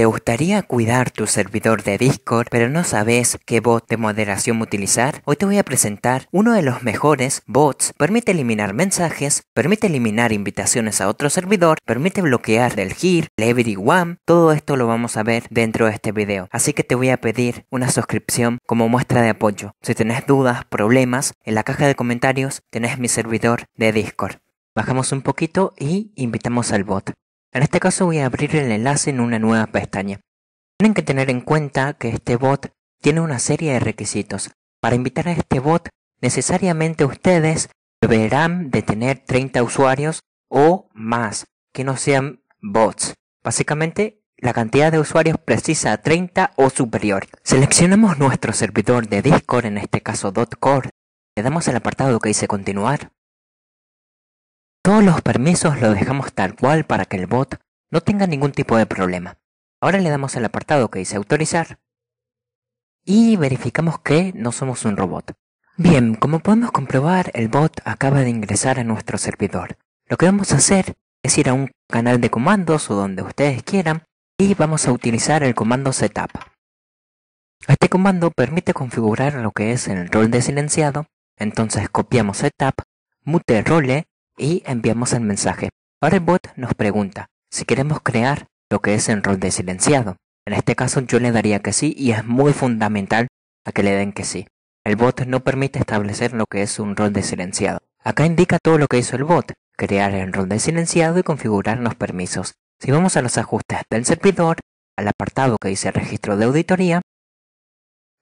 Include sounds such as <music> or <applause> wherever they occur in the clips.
¿Te gustaría cuidar tu servidor de Discord pero no sabes qué bot de moderación utilizar? Hoy te voy a presentar uno de los mejores bots. Permite eliminar mensajes, permite eliminar invitaciones a otro servidor, permite bloquear el Here, el Everyone. Todo esto lo vamos a ver dentro de este video. Así que te voy a pedir una suscripción como muestra de apoyo. Si tenés dudas, problemas, en la caja de comentarios tenés mi servidor de Discord. Bajamos un poquito y invitamos al bot. En este caso voy a abrir el enlace en una nueva pestaña. Tienen que tener en cuenta que este bot tiene una serie de requisitos. Para invitar a este bot, necesariamente ustedes deberán de tener 30 usuarios o más, que no sean bots. Básicamente, la cantidad de usuarios precisa 30 o superior. Seleccionamos nuestro servidor de Discord, en este caso .core. Le damos al apartado que dice continuar. Todos los permisos los dejamos tal cual para que el bot no tenga ningún tipo de problema. Ahora le damos al apartado que dice autorizar y verificamos que no somos un robot. Bien, como podemos comprobar, el bot acaba de ingresar a nuestro servidor. Lo que vamos a hacer es ir a un canal de comandos o donde ustedes quieran y vamos a utilizar el comando setup. Este comando permite configurar lo que es el rol de silenciado, entonces copiamos setup, mute role y enviamos el mensaje. Ahora el bot nos pregunta si queremos crear lo que es el rol de silenciado. En este caso yo le daría que sí y es muy fundamental a que le den que sí. El bot no permite establecer lo que es un rol de silenciado. Acá indica todo lo que hizo el bot, crear el rol de silenciado y configurar los permisos. Si vamos a los ajustes del servidor, al apartado que dice registro de auditoría,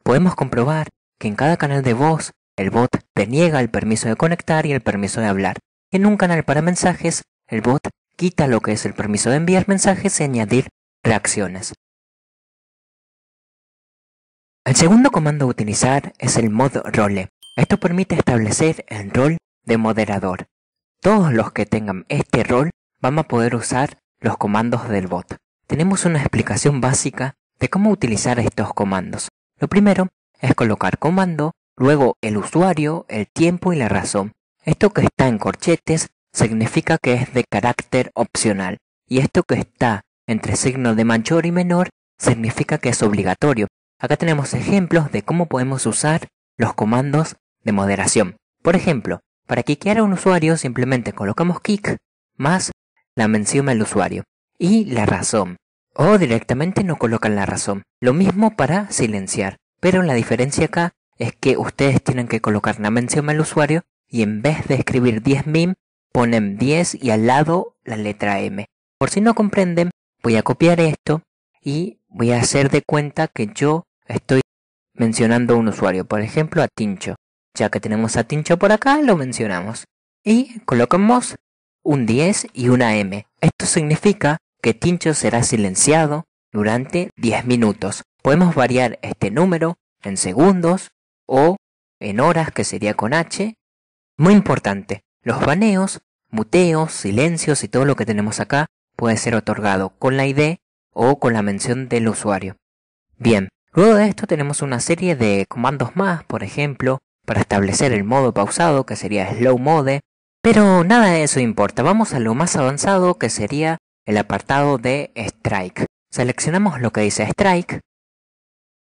podemos comprobar que en cada canal de voz el bot deniega el permiso de conectar y el permiso de hablar. En un canal para mensajes, el bot quita lo que es el permiso de enviar mensajes y añadir reacciones. El segundo comando a utilizar es el mod role. Esto permite establecer el rol de moderador. Todos los que tengan este rol van a poder usar los comandos del bot. Tenemos una explicación básica de cómo utilizar estos comandos. Lo primero es colocar comando, luego el usuario, el tiempo y la razón. Esto que está en corchetes significa que es de carácter opcional y esto que está entre signo de mayor y menor significa que es obligatorio. Acá tenemos ejemplos de cómo podemos usar los comandos de moderación. Por ejemplo, para kickear a un usuario simplemente colocamos kick más la mención del usuario y la razón. O directamente no colocan la razón. Lo mismo para silenciar. Pero la diferencia acá es que ustedes tienen que colocar la mención al usuario y en vez de escribir 10 mim, ponen 10 y al lado la letra M. Por si no comprenden, voy a copiar esto y voy a hacer de cuenta que yo estoy mencionando un usuario, por ejemplo a Tincho. Ya que tenemos a Tincho por acá, lo mencionamos. Y colocamos un 10 y una M. Esto significa que Tincho será silenciado durante 10 minutos. Podemos variar este número en segundos o en horas, que sería con H, muy importante, los baneos, muteos, silencios y todo lo que tenemos acá puede ser otorgado con la ID o con la mención del usuario. Bien, luego de esto tenemos una serie de comandos más, por ejemplo, para establecer el modo pausado que sería slow mode, pero nada de eso importa, vamos a lo más avanzado que sería el apartado de strike. Seleccionamos lo que dice strike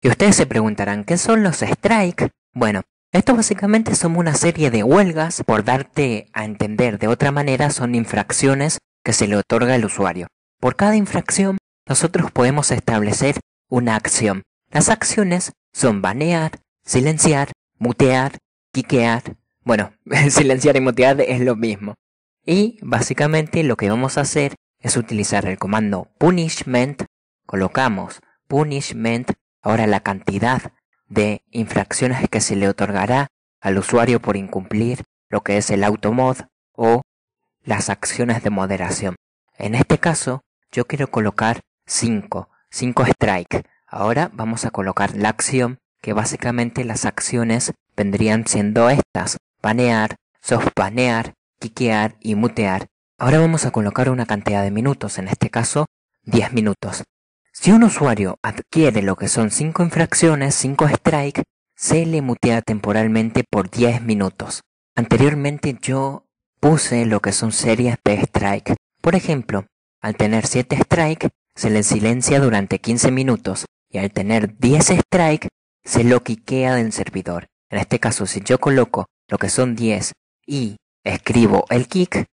y ustedes se preguntarán, ¿qué son los strike? Bueno, esto básicamente son una serie de huelgas, por darte a entender de otra manera, son infracciones que se le otorga al usuario. Por cada infracción, nosotros podemos establecer una acción. Las acciones son banear, silenciar, mutear, quiquear. Bueno, <laughs> silenciar y mutear es lo mismo. Y básicamente lo que vamos a hacer es utilizar el comando punishment. Colocamos punishment. Ahora la cantidad de infracciones que se le otorgará al usuario por incumplir lo que es el automod o las acciones de moderación. En este caso, yo quiero colocar 5, 5 strike. Ahora vamos a colocar la acción, que básicamente las acciones vendrían siendo estas, banear, softbanear, quiquear y mutear. Ahora vamos a colocar una cantidad de minutos, en este caso 10 minutos. Si un usuario adquiere lo que son 5 infracciones, 5 strikes, se le mutea temporalmente por 10 minutos. Anteriormente yo puse lo que son series de strike. Por ejemplo, al tener 7 strikes, se le silencia durante 15 minutos y al tener 10 strikes se lo quiquea del servidor. En este caso, si yo coloco lo que son 10 y escribo el kick,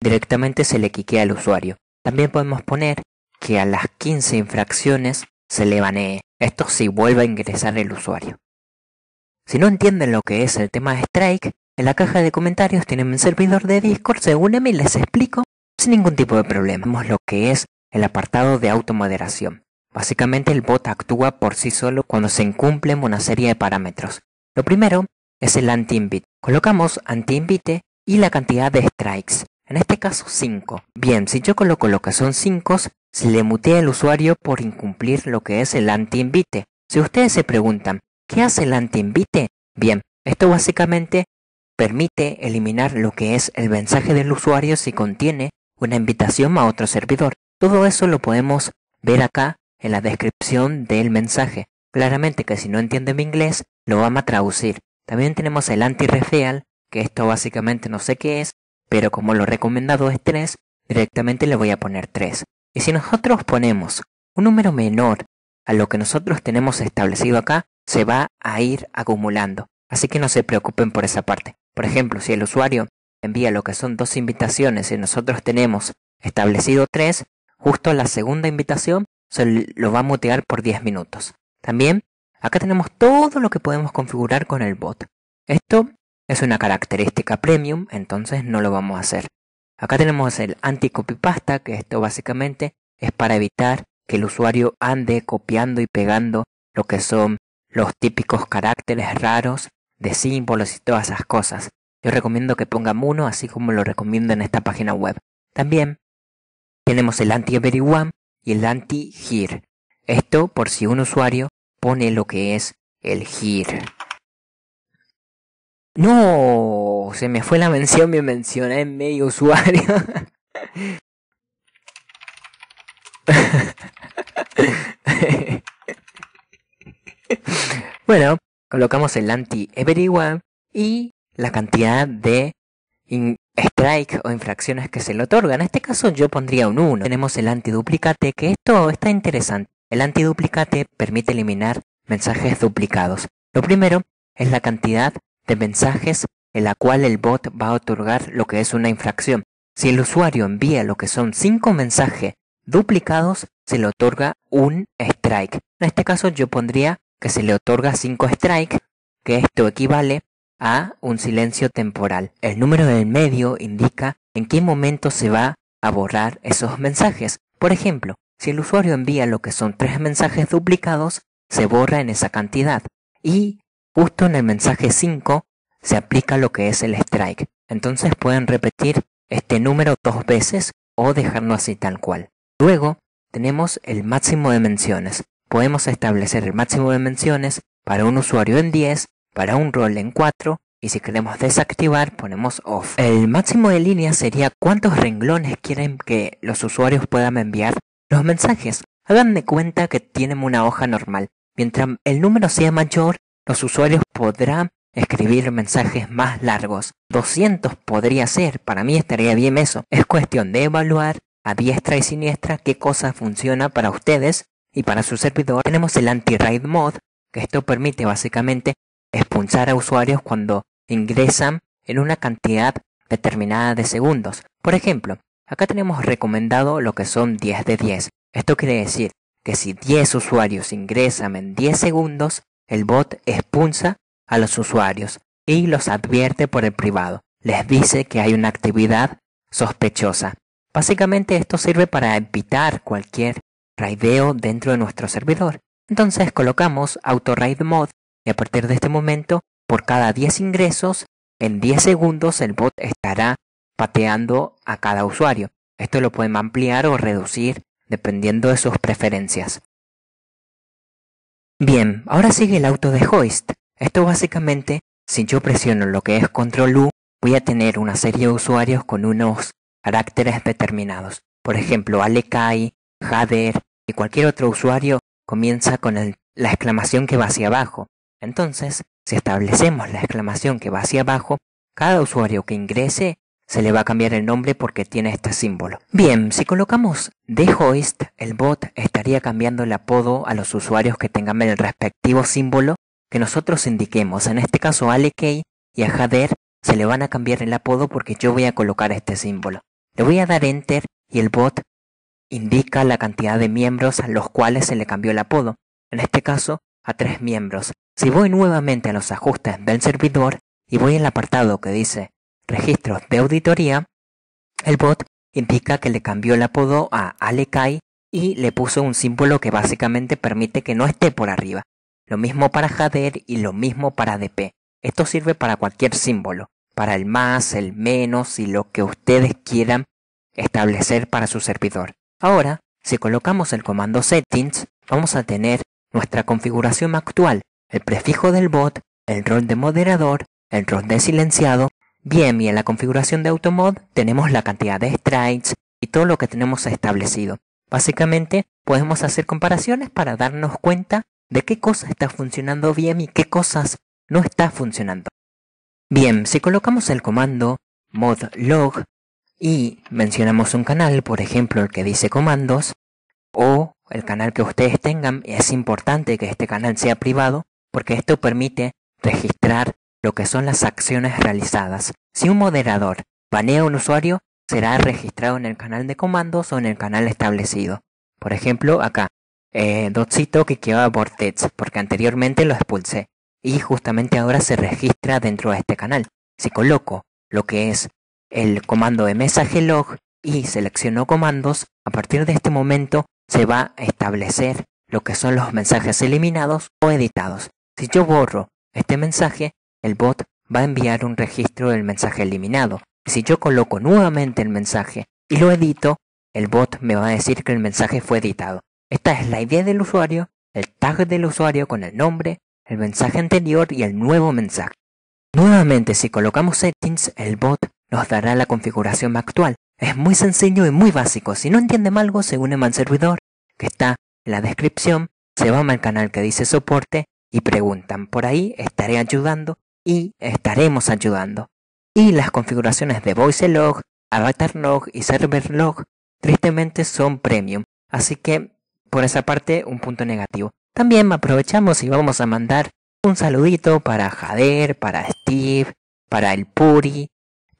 directamente se le quiquea al usuario. También podemos poner que a las 15 infracciones se le banee. Esto si vuelve a ingresar el usuario. Si no entienden lo que es el tema de Strike, en la caja de comentarios tienen un servidor de Discord, según y les explico sin ningún tipo de problema. Vemos lo que es el apartado de automoderación. Básicamente el bot actúa por sí solo cuando se incumplen una serie de parámetros. Lo primero es el anti-invite. Colocamos anti-invite y la cantidad de strikes. En este caso 5. Bien, si yo coloco lo que son 5, se le mutea al usuario por incumplir lo que es el anti-invite. Si ustedes se preguntan, ¿qué hace el anti-invite? Bien, esto básicamente permite eliminar lo que es el mensaje del usuario si contiene una invitación a otro servidor. Todo eso lo podemos ver acá en la descripción del mensaje. Claramente que si no entienden mi inglés, lo vamos a traducir. También tenemos el anti-referral, que esto básicamente no sé qué es, pero como lo recomendado es 3, directamente le voy a poner 3. Y si nosotros ponemos un número menor a lo que nosotros tenemos establecido acá, se va a ir acumulando. Así que no se preocupen por esa parte. Por ejemplo, si el usuario envía lo que son dos invitaciones y nosotros tenemos establecido tres, justo la segunda invitación se lo va a mutear por 10 minutos. También acá tenemos todo lo que podemos configurar con el bot. Esto es una característica premium, entonces no lo vamos a hacer. Acá tenemos el anti-copy pasta, que esto básicamente es para evitar que el usuario ande copiando y pegando lo que son los típicos caracteres raros de símbolos y todas esas cosas. Yo recomiendo que pongan uno así como lo recomiendo en esta página web. También tenemos el anti-everyone y el anti-here. Esto por si un usuario pone lo que es el here. No, se me fue la mención, me mencioné en medio usuario. bueno, colocamos el anti-everyone y la cantidad de strike o infracciones que se le otorgan. En este caso yo pondría un 1. Tenemos el antiduplicate, que esto está interesante. El antiduplicate permite eliminar mensajes duplicados. Lo primero es la cantidad de mensajes en la cual el bot va a otorgar lo que es una infracción. Si el usuario envía lo que son 5 mensajes duplicados, se le otorga un strike. En este caso yo pondría que se le otorga 5 strike, que esto equivale a un silencio temporal. El número del medio indica en qué momento se va a borrar esos mensajes. Por ejemplo, si el usuario envía lo que son tres mensajes duplicados, se borra en esa cantidad. Y justo en el mensaje 5 se aplica lo que es el strike. Entonces pueden repetir este número dos veces o dejarlo así tal cual. Luego tenemos el máximo de menciones. Podemos establecer el máximo de menciones para un usuario en 10, para un rol en 4 y si queremos desactivar ponemos off. El máximo de línea sería cuántos renglones quieren que los usuarios puedan enviar los mensajes. Hagan de cuenta que tienen una hoja normal. Mientras el número sea mayor, los usuarios podrán escribir mensajes más largos. 200 podría ser, para mí estaría bien eso. Es cuestión de evaluar a diestra y siniestra qué cosa funciona para ustedes y para su servidor. Tenemos el anti-raid mod, que esto permite básicamente expulsar a usuarios cuando ingresan en una cantidad determinada de segundos. Por ejemplo, acá tenemos recomendado lo que son 10 de 10. Esto quiere decir que si 10 usuarios ingresan en 10 segundos, el bot expulsa a los usuarios y los advierte por el privado. Les dice que hay una actividad sospechosa. Básicamente esto sirve para evitar cualquier raideo dentro de nuestro servidor. Entonces colocamos auto raid mod y a partir de este momento, por cada 10 ingresos, en 10 segundos el bot estará pateando a cada usuario. Esto lo pueden ampliar o reducir dependiendo de sus preferencias. Bien, ahora sigue el auto de hoist. Esto básicamente, si yo presiono lo que es control U, voy a tener una serie de usuarios con unos caracteres determinados. Por ejemplo, Alekai, Jader y cualquier otro usuario comienza con la exclamación que va hacia abajo. Entonces, si establecemos la exclamación que va hacia abajo, cada usuario que ingrese se le va a cambiar el nombre porque tiene este símbolo. Bien, si colocamos hoist, el bot estaría cambiando el apodo a los usuarios que tengan el respectivo símbolo que nosotros indiquemos. En este caso, a Alekei y a Jader se le van a cambiar el apodo porque yo voy a colocar este símbolo. Le voy a dar enter y el bot indica la cantidad de miembros a los cuales se le cambió el apodo. En este caso, a tres miembros. Si voy nuevamente a los ajustes del servidor y voy al apartado que dice registros de auditoría, el bot indica que le cambió el apodo a Alekai y le puso un símbolo que básicamente permite que no esté por arriba. Lo mismo para Jader y lo mismo para DP. Esto sirve para cualquier símbolo, para el más, el menos y lo que ustedes quieran establecer para su servidor. Ahora, si colocamos el comando settings, vamos a tener nuestra configuración actual, el prefijo del bot, el rol de moderador, el rol de silenciado Bien, y en la configuración de Automod tenemos la cantidad de strikes y todo lo que tenemos establecido. Básicamente podemos hacer comparaciones para darnos cuenta de qué cosa está funcionando bien y qué cosas no está funcionando. Bien, si colocamos el comando modlog y mencionamos un canal, por ejemplo el que dice comandos, o el canal que ustedes tengan, es importante que este canal sea privado porque esto permite registrar lo que son las acciones realizadas. Si un moderador banea a un usuario, será registrado en el canal de comandos o en el canal establecido. Por ejemplo, acá, eh, Dotcito que queda Vortex, porque anteriormente lo expulsé. Y justamente ahora se registra dentro de este canal. Si coloco lo que es el comando de mensaje log y selecciono comandos, a partir de este momento se va a establecer lo que son los mensajes eliminados o editados. Si yo borro este mensaje, el bot va a enviar un registro del mensaje eliminado. Si yo coloco nuevamente el mensaje y lo edito, el bot me va a decir que el mensaje fue editado. Esta es la idea del usuario, el tag del usuario con el nombre, el mensaje anterior y el nuevo mensaje. Nuevamente, si colocamos settings, el bot nos dará la configuración actual. Es muy sencillo y muy básico. Si no entienden algo, se unen al servidor, que está en la descripción, se van al canal que dice soporte y preguntan. Por ahí estaré ayudando y estaremos ayudando. Y las configuraciones de VoiceLog, AvatarLog y ServerLog tristemente son premium, así que por esa parte un punto negativo. También aprovechamos y vamos a mandar un saludito para Jader, para Steve, para el Puri,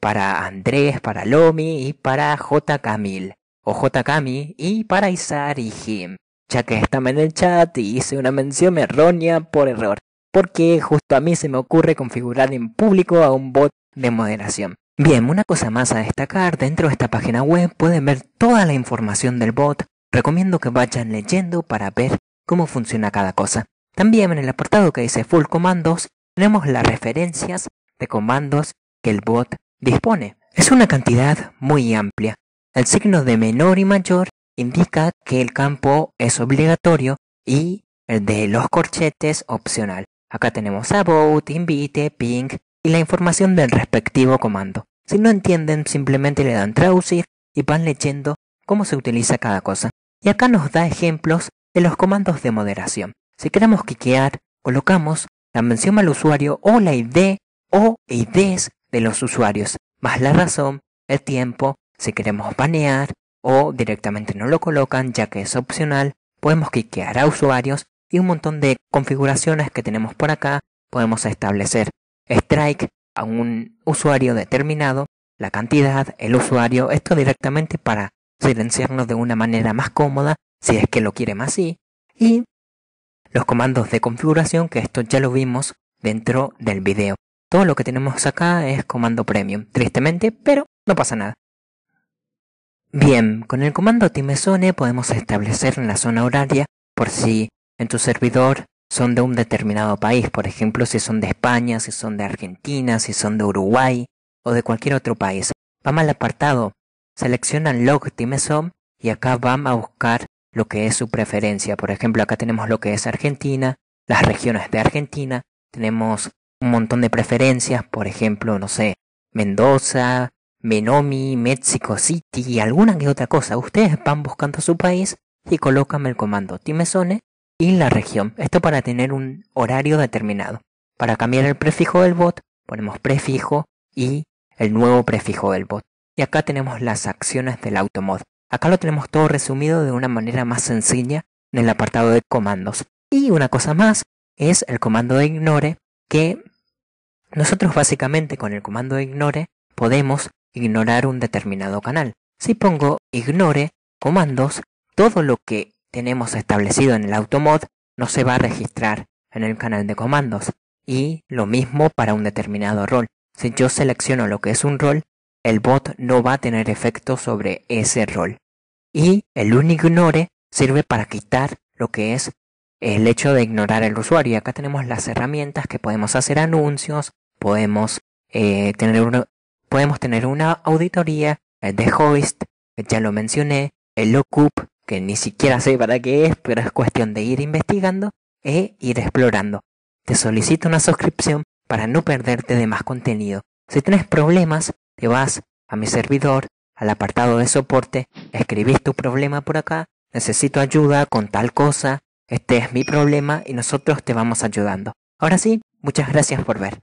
para Andrés, para Lomi y para J. Camil o J. Cami y para Isar y Jim, ya que están en el chat y hice una mención errónea por error porque justo a mí se me ocurre configurar en público a un bot de moderación. Bien, una cosa más a destacar, dentro de esta página web pueden ver toda la información del bot, recomiendo que vayan leyendo para ver cómo funciona cada cosa. También en el apartado que dice Full Comandos tenemos las referencias de comandos que el bot dispone. Es una cantidad muy amplia. El signo de menor y mayor indica que el campo es obligatorio y el de los corchetes opcional. Acá tenemos about, invite, ping y la información del respectivo comando. Si no entienden, simplemente le dan traducir y van leyendo cómo se utiliza cada cosa. Y acá nos da ejemplos de los comandos de moderación. Si queremos quiquear, colocamos la mención al usuario o la ID o IDs de los usuarios, más la razón, el tiempo, si queremos banear o directamente no lo colocan ya que es opcional, podemos quiquear a usuarios y un montón de configuraciones que tenemos por acá. Podemos establecer strike a un usuario determinado, la cantidad, el usuario, esto directamente para silenciarnos de una manera más cómoda, si es que lo quieren así, y los comandos de configuración, que esto ya lo vimos dentro del video. Todo lo que tenemos acá es comando premium, tristemente, pero no pasa nada. Bien, con el comando timezone podemos establecer en la zona horaria por si en tu servidor son de un determinado país, por ejemplo, si son de España, si son de Argentina, si son de Uruguay o de cualquier otro país. Vamos al apartado, seleccionan log timezone y acá van a buscar lo que es su preferencia. Por ejemplo, acá tenemos lo que es Argentina, las regiones de Argentina, tenemos un montón de preferencias, por ejemplo, no sé, Mendoza, Menomi, Mexico City y alguna que otra cosa. Ustedes van buscando su país y colocan el comando timezone y la región. Esto para tener un horario determinado. Para cambiar el prefijo del bot ponemos prefijo y el nuevo prefijo del bot. Y acá tenemos las acciones del automod. Acá lo tenemos todo resumido de una manera más sencilla en el apartado de comandos. Y una cosa más es el comando de ignore que nosotros básicamente con el comando de ignore podemos ignorar un determinado canal. Si pongo ignore comandos, todo lo que tenemos establecido en el automod no se va a registrar en el canal de comandos. Y lo mismo para un determinado rol. Si yo selecciono lo que es un rol, el bot no va a tener efecto sobre ese rol. Y el unignore sirve para quitar lo que es el hecho de ignorar al usuario. Y acá tenemos las herramientas que podemos hacer anuncios, podemos, eh, tener, podemos tener una auditoría de host, que ya lo mencioné, el lookup, que ni siquiera sé para qué es, pero es cuestión de ir investigando e ir explorando. Te solicito una suscripción para no perderte de más contenido. Si tienes problemas, te vas a mi servidor, al apartado de soporte, escribís tu problema por acá, necesito ayuda con tal cosa, este es mi problema y nosotros te vamos ayudando. Ahora sí, muchas gracias por ver.